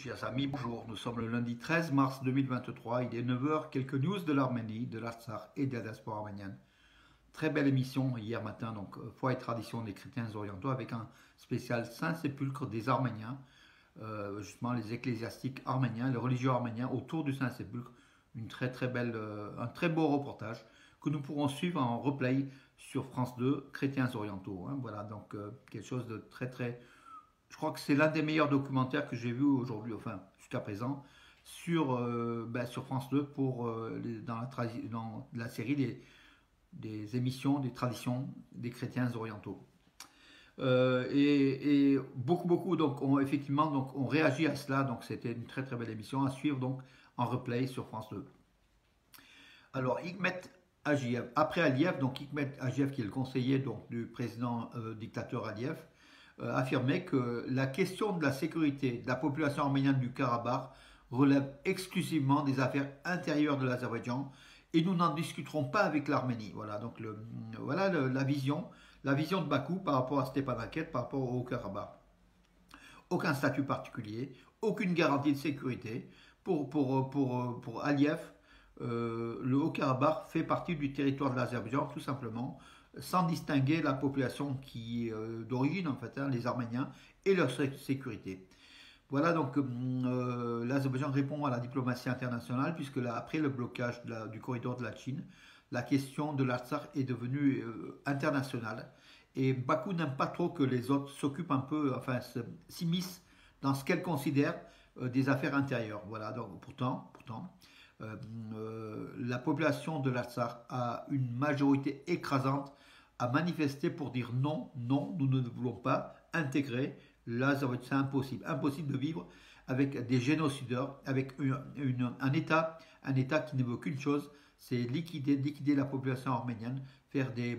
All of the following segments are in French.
Chers amis, bonjour. Nous sommes le lundi 13 mars 2023. Il est 9h. Quelques news de l'Arménie, de l'Artsar et de la diaspora arménienne. Très belle émission hier matin, donc euh, foi et tradition des chrétiens orientaux avec un spécial Saint-Sépulcre des Arméniens, euh, justement les ecclésiastiques arméniens, les religieux arméniens autour du Saint-Sépulcre. Une très très belle, euh, un très beau reportage que nous pourrons suivre en replay sur France 2, Chrétiens orientaux. Hein. voilà, donc quelque chose de très très je crois que c'est l'un des meilleurs documentaires que j'ai vu aujourd'hui, enfin jusqu'à présent, sur, euh, ben, sur France 2 pour, euh, dans, la série des, des, émissions des traditions des chrétiens orientaux. Euh, et, beaucoup, beaucoup, donc, ont, effectivement, donc, on réagit à cela, donc c'était une très très belle émission à suivre donc en replay sur France 2. Alors, Hikmet Agiev, après Aliyev, donc Hikmet Agiev qui est le conseiller donc, du président dictateur Aliyev, euh, affirmé que la question de la sécurité de la population arménienne du Karabakh relève exclusivement des affaires intérieures de l'Azerbaïdjan et nous n'en discuterons pas avec l'Arménie. Voilà donc voilà la vision, la vision de Bakou par rapport à Stepanakert, par rapport au Karabakh. Aucun statut particulier, aucune garantie de sécurité. Pour, pour, pour, pour Aliyev, euh, le Haut-Karabakh fait partie du territoire de l'Azerbaïdjan, tout simplement sans distinguer la population qui euh, d'origine, en fait, hein, les Arméniens, et leur sécurité. Voilà donc euh, l'Azerbaïdjan répond à la diplomatie internationale, puisque là, après le blocage du corridor de la Chine, la question de l'Artsar est devenue euh, internationale. Et Bakou n'aime pas trop que les autres s'occupent un peu, enfin, s'immiscent dans ce qu'elle considère des affaires intérieures. Voilà, donc pourtant, pourtant la population de l'Artsar a une majorité écrasante a manifesté pour dire non, non, nous ne voulons pas intégrer l'Azerbaïdjan. C'est impossible. Impossible de vivre avec des génocideurs, avec un, État, un État qui ne veut qu'une chose, c'est liquider, la population arménienne, faire des,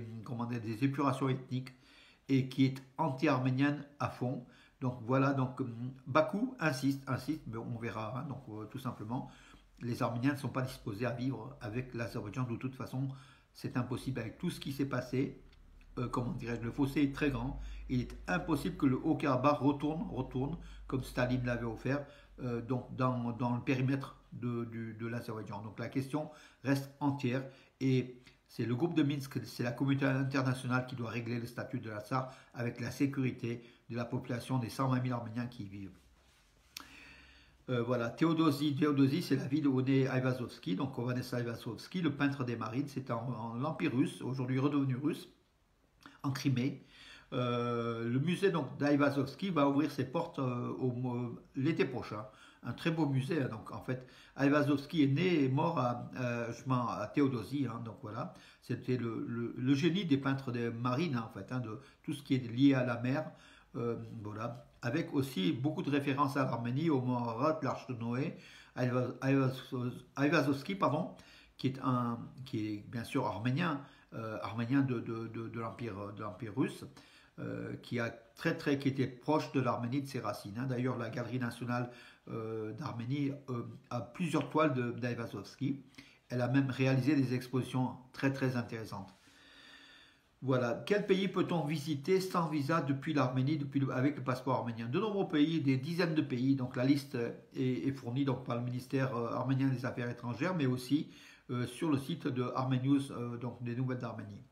épurations ethniques et qui est anti-arménienne à fond. Donc voilà, donc Bakou insiste, insiste, mais on verra, hein, donc euh, tout simplement, les Arméniens ne sont pas disposés à vivre avec l'Azerbaïdjan de toute façon, c'est impossible avec tout ce qui s'est passé, euh, comment dirais-je, le fossé est très grand. Il est impossible que le Haut-Karabakh retourne, retourne, comme Staline l'avait offert, euh, dans, le périmètre de, de l'Azerbaïdjan. Donc la question reste entière et c'est le groupe de Minsk, c'est la communauté internationale qui doit régler le statut de l'Assar avec la sécurité de la population des 120 000 Arméniens qui y vivent. Euh, voilà, Théodosie, Théodosie c'est la ville où est né Aivazovski, donc Vanessa Aivazovski, le peintre des marines, c'était en, l'Empire russe, aujourd'hui redevenu russe en Crimée. Euh, le musée d'Aivazovski va ouvrir ses portes euh, l'été prochain. Un très beau musée. Hein. Donc en fait, Aivazovski est né et mort à, Théodosie. Hein. donc voilà, c'était le, génie des peintres des marines hein, en fait, de tout ce qui est lié à la mer. Euh, voilà, avec aussi beaucoup de références à l'Arménie, au Moharat, l'Arche de Noé, Aivazovski, pardon, qui est un, qui est bien sûr arménien, euh, arménien de, de, l'Empire russe, euh, qui, a très, très, qui était proche de l'Arménie de ses racines. Hein. D'ailleurs, la Galerie nationale d'Arménie a plusieurs toiles d'Aivazovski. Elle a même réalisé des expositions très très intéressantes. Voilà. Quel pays peut-on visiter sans visa depuis l'Arménie, avec le passeport arménien? De nombreux pays, des dizaines de pays. Donc la liste est, fournie par le ministère arménien des Affaires étrangères, mais aussi euh, sur le site de Armenius, euh, donc des nouvelles d'Arménie.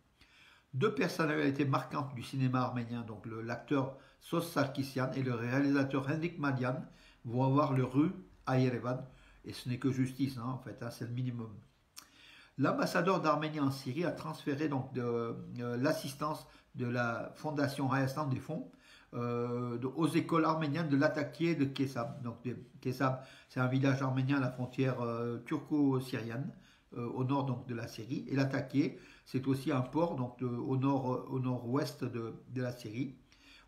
Deux personnalités marquantes du cinéma arménien, donc l'acteur Sos Sarkisian et le réalisateur Henrik Madian, vont avoir leur rue à Yerevan. Et ce n'est que justice, hein, en fait, hein, c'est le minimum. L'ambassadeur d'Arménie en Syrie a transféré donc euh, l'assistance de la fondation Hayastan des fonds aux écoles arméniennes de l'attaquier de Kessab. Donc Kessab, c'est un village arménien à la frontière turco-syrienne. Euh, au nord donc, de la Syrie. Et l'attaquer, c'est aussi un port donc, au, nord, au nord-ouest de, la Syrie,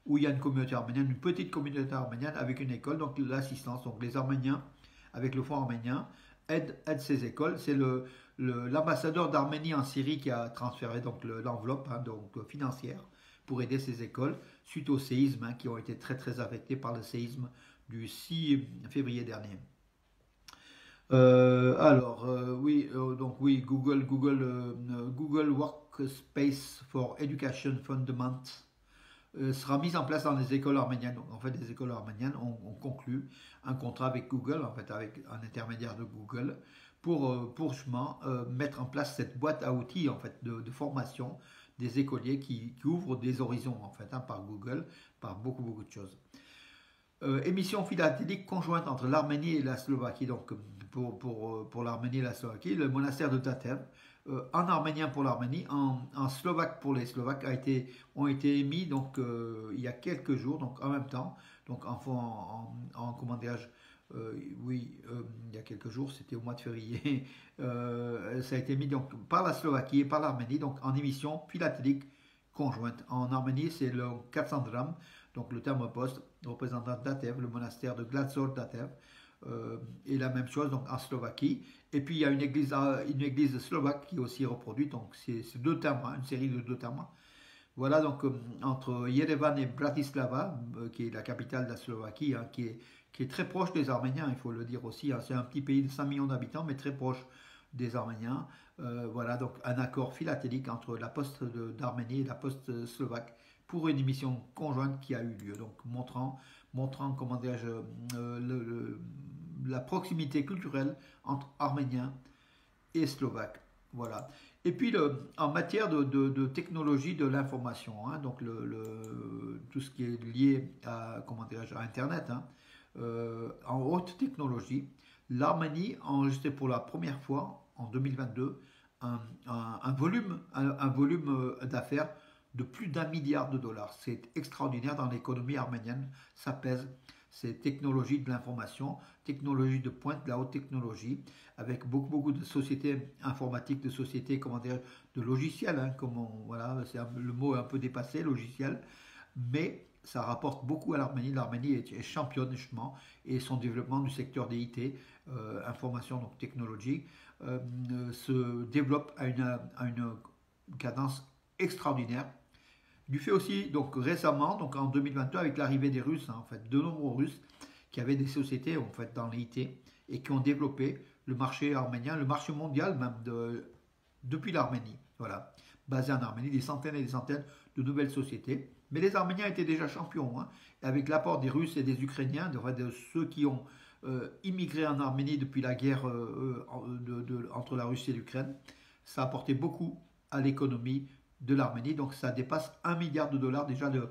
où il y a une communauté arménienne, une petite communauté arménienne avec une école, donc l'assistance. Donc les Arméniens, avec le fonds arménien, aident, ces écoles. C'est l'ambassadeur d'Arménie en Syrie qui a transféré donc l'enveloppe hein, donc financière pour aider ces écoles suite au séisme hein, qui ont été très très affectés par le séisme du 6 février dernier. Euh, alors, euh, oui, euh, donc oui, Google, Google, Google Workspace for Education Fundamentals euh, sera mise en place dans les écoles arméniennes. Donc, en fait, les écoles arméniennes ont, conclu un contrat avec Google, en fait, avec un intermédiaire de Google, pour, euh, pour justement euh, mettre en place cette boîte à outils en fait, de, formation des écoliers qui, ouvrent des horizons en fait, hein, par Google, par beaucoup, beaucoup de choses. émission philatélique conjointe entre l'Arménie et la Slovaquie, donc pour, pour, pour l'Arménie et la Slovaquie, le monastère de Tatev, euh, en arménien pour l'Arménie, en, slovaque pour les Slovaques, a été, ont été émis donc, euh, il y a quelques jours, donc en même temps, donc en, en, comment euh, oui, il y a quelques jours, c'était au mois de février, ça a été mis donc par la Slovaquie et par l'Arménie, donc en émission philatélique conjointe. En Arménie, c'est le 400 grammes, donc le terme poste représentant Datev, le monastère de Gladzor Datev, et la même chose donc en Slovaquie. Et puis il y a une église, euh, une église slovaque qui est aussi reproduite, donc c'est deux hein, une série de deux termes. Voilà donc euh, entre Yerevan et Bratislava, euh, qui est la capitale de la Slovaquie, hein, qui, est, qui, est, très proche des Arméniens, il faut le dire aussi. Hein. c'est un petit pays de 5 millions d'habitants, mais très proche des Arméniens. voilà donc un accord philatélique entre la poste d'Arménie et la poste slovaque pour une émission conjointe qui a eu lieu, donc montrant, montrant comment le la proximité culturelle entre Arméniens et Slovaques. Voilà. Et puis en matière de, technologie de l'information, hein, donc tout ce qui est lié à, comment à Internet, hein, euh, en haute technologie, l'Arménie a enregistré pour la première fois en 2022 un, volume, un volume euh, d'affaires de plus d'un milliard de dollars. C'est extraordinaire dans l'économie arménienne. Ça pèse c'est technologie de l'information, technologie de pointe, de la haute technologie, avec beaucoup, beaucoup de sociétés informatiques, de sociétés, comment de logiciels, hein, voilà, c'est le mot est un peu dépassé, logiciel, mais ça rapporte beaucoup à l'Arménie. L'Arménie est, championne justement et son développement du secteur des IT, euh, information donc technologique, euh, se développe à une cadence extraordinaire du fait aussi, donc récemment, donc en 2022, avec l'arrivée des Russes, hein, en fait, de nombreux Russes qui avaient des sociétés en fait dans l'IT et qui ont développé le marché arménien, le marché mondial même de, depuis l'Arménie, voilà, basé en Arménie, des centaines et des centaines de nouvelles sociétés. Mais les Arméniens étaient déjà champions, hein, avec l'apport des Russes et des Ukrainiens, de, ceux qui ont euh, immigré en Arménie depuis la guerre euh, euh, entre la Russie et l'Ukraine. Ça a apporté beaucoup à l'économie de l'Arménie. Donc ça dépasse un milliard de dollars déjà de,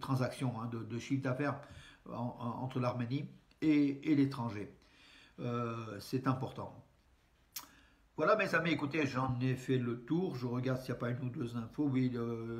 transactions, hein, de, chiffre d'affaires entre l'Arménie et, l'étranger. Euh, c'est important. Voilà mes amis, écoutez, j'en ai fait le tour. Je regarde s'il n'y a pas une ou deux infos. Oui,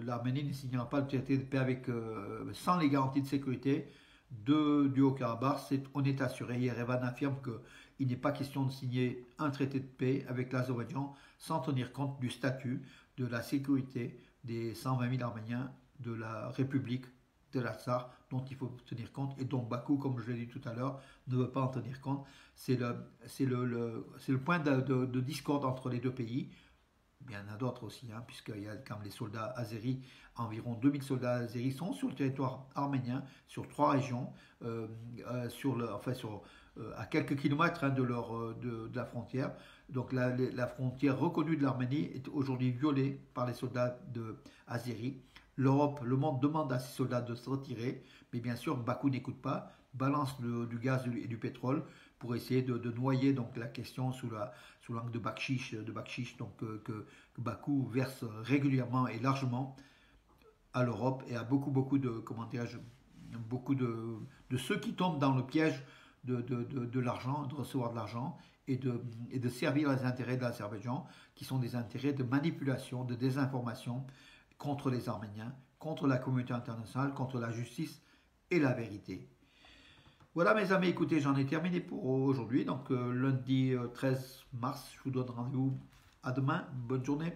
l'Arménie ne signera pas le traité de paix avec, euh, sans les garanties de sécurité de, du Haut-Karabakh. on est assuré. Yerevan affirme qu'il n'est pas question de signer un traité de paix avec l'Azerbaïdjan sans tenir compte du statut de la sécurité des 120 000 Arméniens de la République de l'Atsar, dont il faut tenir compte, et dont Bakou, comme je l'ai dit tout à l'heure, ne veut pas en tenir compte. C'est le, le, le, point de, discorde entre les deux pays. Il y en a d'autres aussi, hein, puisqu'il y a comme les soldats azéris, environ 2000 soldats azéris sont sur le territoire arménien, sur trois régions, euh, euh, sur le, enfin sur, euh, à quelques kilomètres hein, de, leur, de, la frontière. Donc la, frontière reconnue de l'Arménie est aujourd'hui violée par les soldats de Azeri. L'Europe, le monde demande à ces soldats de se retirer, mais bien sûr Bakou n'écoute pas, balance du gaz et du pétrole pour essayer de, noyer donc la question sous la sous l'angle de Bakshish, de donc euh, que, Bakou verse régulièrement et largement à l'Europe et à beaucoup beaucoup de comment beaucoup de, de ceux qui tombent dans le piège de, de, de l'argent, de recevoir de l'argent et de, et de servir les intérêts de l'Azerbaïdjan, qui sont des intérêts de manipulation, de désinformation contre les Arméniens, contre la communauté internationale, contre la justice et la vérité. Voilà mes amis, écoutez, j'en ai terminé pour aujourd'hui. Donc euh, lundi 13 euh, mars, je vous donne rendez-vous à demain. Bonne journée.